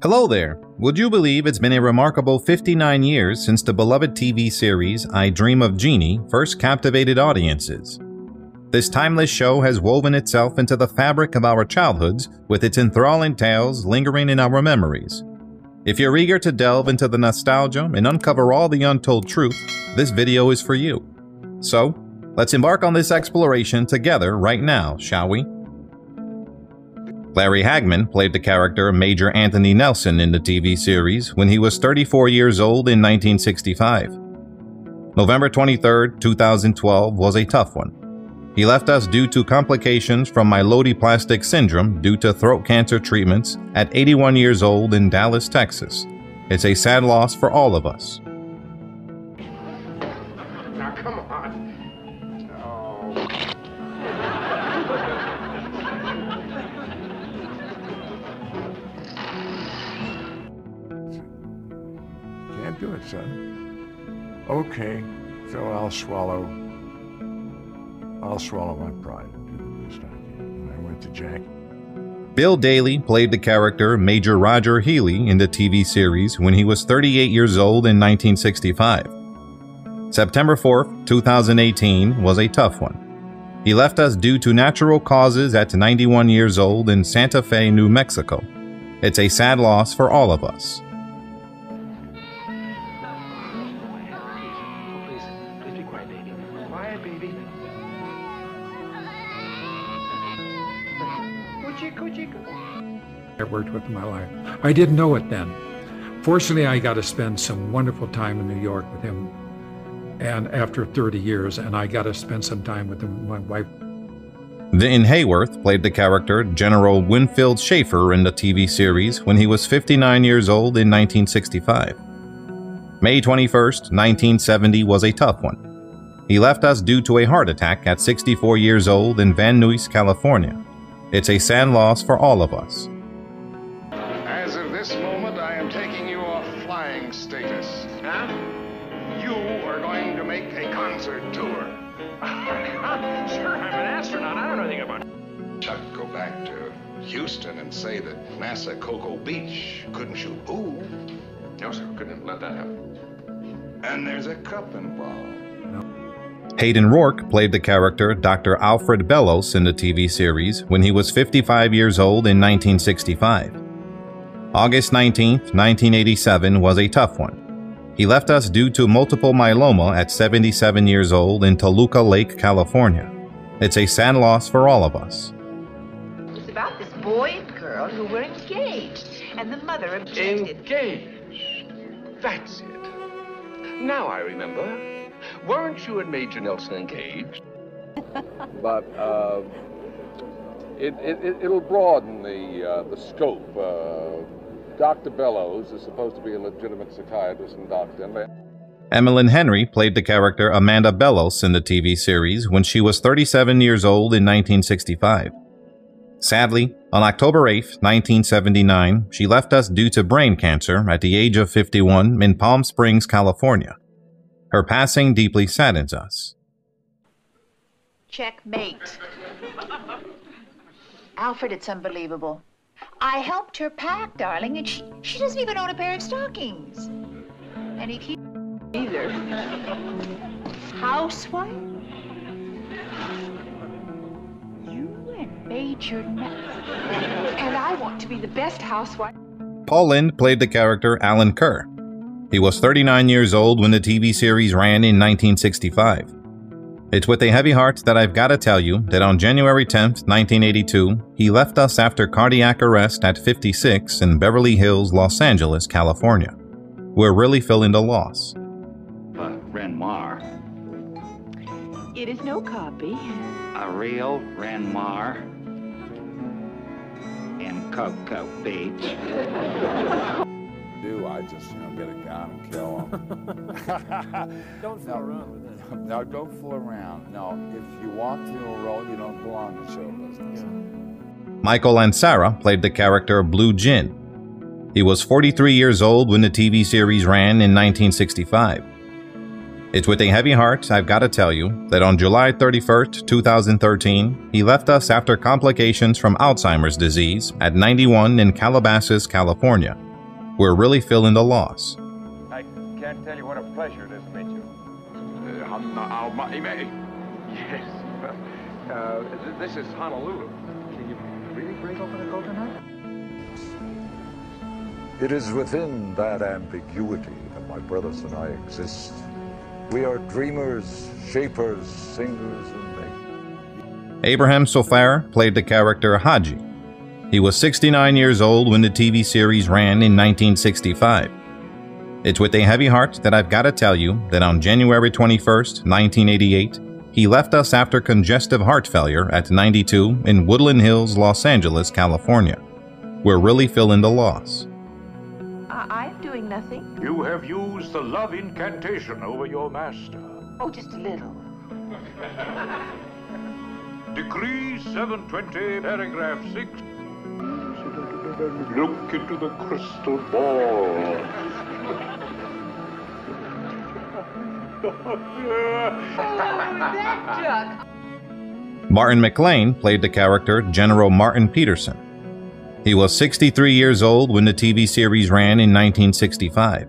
Hello there. Would you believe it's been a remarkable 59 years since the beloved TV series I Dream of Jeannie first captivated audiences? This timeless show has woven itself into the fabric of our childhoods with its enthralling tales lingering in our memories. If you're eager to delve into the nostalgia and uncover all the untold truth, this video is for you. So, let's embark on this exploration together right now, shall we? Larry Hagman played the character Major Anthony Nelson in the TV series when he was 34 years old in 1965. November 23, 2012 was a tough one. He left us due to complications from myelodysplastic syndrome due to throat cancer treatments at 81 years old in Dallas, Texas. It's a sad loss for all of us. Now, come on. Son. Okay, so I'll swallow. I'll swallow my pride and do the best I can. And I went to Jack. Bill Daily played the character Major Roger Healy in the TV series when he was 38 years old in 1965. September 4, 2018 was a tough one. He left us due to natural causes at 91 years old in Santa Fe, New Mexico. It's a sad loss for all of us. I worked with in my life. I didn't know it then. Fortunately, I got to spend some wonderful time in New York with him. And after 30 years, and I got to spend some time with him, my wife. Vinton Hayworth played the character General Winfield Schaeffer in the TV series when he was 59 years old in 1965. May 21, 1970 was a tough one. He left us due to a heart attack at 64 years old in Van Nuys, California. It's a sad loss for all of us. As of this moment, I am taking you off flying status. Huh? You are going to make a concert tour. sure, I'm an astronaut. I don't know anything about it. Chuck, go back to Houston and say that NASA Cocoa Beach couldn't shoot pool. No, sir. Couldn't let that happen. And there's a cup involved. Hayden Rorke played the character Dr. Alfred Bellows in the TV series when he was 55 years old in 1965. August 19, 1987 was a tough one. He left us due to multiple myeloma at 77 years old in Toluca Lake, California. It's a sad loss for all of us. It's about this boy and girl who were engaged, and the mother objected. Engaged. That's it. Now I remember. Weren't you and Major Nelson engaged? but uh, it, it, it- it'll broaden the, uh, the scope. Uh, Dr. Bellows is supposed to be a legitimate psychiatrist and doctor. And Emmaline Henry played the character Amanda Bellows in the TV series when she was 37 years old in 1965. Sadly, on October 8, 1979, she left us due to brain cancer at the age of 51 in Palm Springs, California. Her passing deeply saddens us. Checkmate. Alfred, it's unbelievable. I helped her pack, darling, and she, she doesn't even own a pair of stockings. And he keeps either. Housewife? You and Major. And I want to be the best housewife. Paul Lynde played the character Alan Kerr. He was 39 years old when the TV series ran in 1965. It's with a heavy heart that I've got to tell you that on January 10, 1982, he left us after cardiac arrest at 56 in Beverly Hills, Los Angeles, California. We're really feeling the loss. uh, Renoir. It is no copy. A real Renoir. In Cocoa Beach. Do I just, you know, get a gun and kill him? don't fool around with that. No, don't fool around. No, if you want to roll, you don't belong in show business. Michael Ansara played the character Blue Djinn. He was 43 years old when the TV series ran in 1965. It's with a heavy heart, I've got to tell you, that on July 31st, 2013, he left us after complications from Alzheimer's disease at 91 in Calabasas, California. We're really feeling the loss. I can't tell you what a pleasure it is to meet you. Yes. Uh, th- this is Honolulu. Can you really break open a coconut? It is within that ambiguity that my brothers and I exist. We are dreamers, shapers, singers, and makers. Abraham Sofaer played the character Haji. He was 69 years old when the TV series ran in 1965. It's with a heavy heart that I've got to tell you that on January 21st, 1988, he left us after congestive heart failure at 92 in Woodland Hills, Los Angeles, California. We're really feeling the loss. I- I'm doing nothing. You have used the love incantation over your master. Oh, just a little. Decree 720, paragraph 6. Look into the crystal ball. Barton MacLane played the character General Martin Peterson. He was 63 years old when the TV series ran in 1965.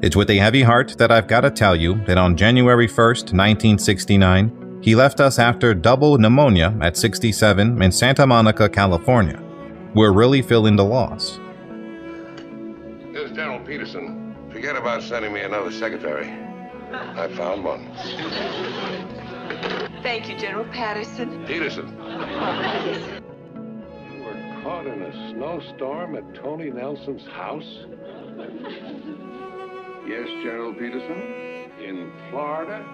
It's with a heavy heart that I've got to tell you that on January 1st, 1969, he left us after double pneumonia at 67 in Santa Monica, California. We're really feeling the loss. This is General Peterson. Forget about sending me another secretary. I found one. Thank you, General Patterson. Peterson. You were caught in a snowstorm at Tony Nelson's house? Yes, General Peterson. In Florida?